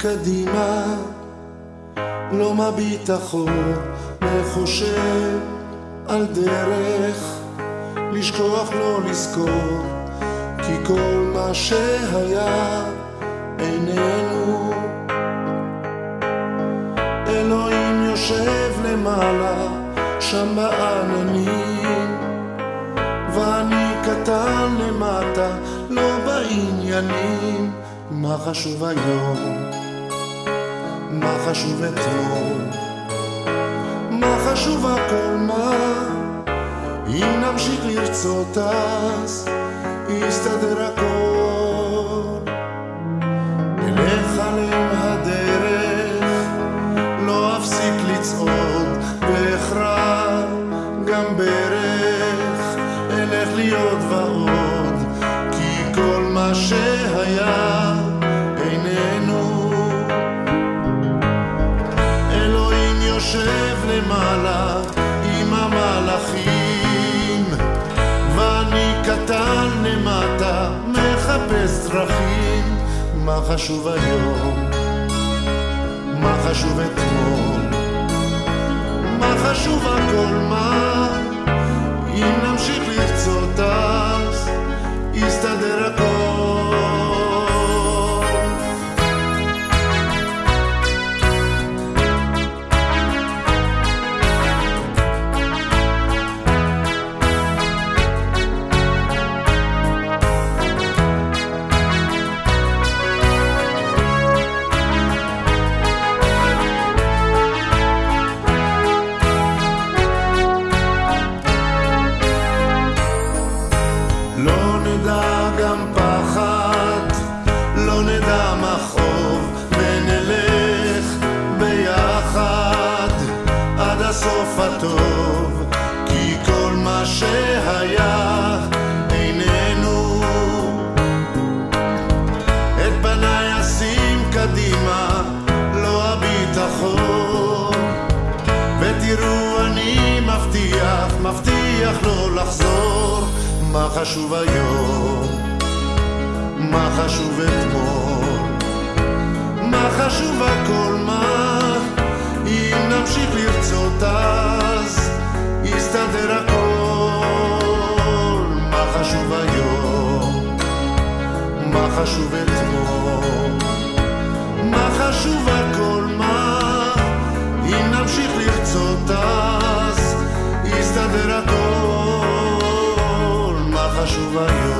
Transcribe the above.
קדימה, לא מביט אחור, וחושב על דרך, לשכוח לא לזכור, כי כל מה שהיה איננו. אלוהים יושב למעלה, שם בעננים, ואני קטן למטה, לא בעניינים. מה חשוב היום? מה חשוב אתמול? מה חשוב הכל מה? אם נמשיך לרצות אז יסתדר הכל. אלך עליהם הדרך, לא אפסיק לצעוד ואכרע גם ברך, אלך להיות ועוד, יושב למעלה עם המלאכים, ואני קטן למטה מחפש דרכים. מה חשוב היום? מה חשוב אתמול? מה חשוב הכל מה? ותראו אני מבטיח, מבטיח לא לחזור. מה חשוב היום? מה חשוב אתמול? מה חשוב הכל מה? אז יסתדר